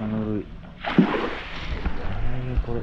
ちゃぬる。これ。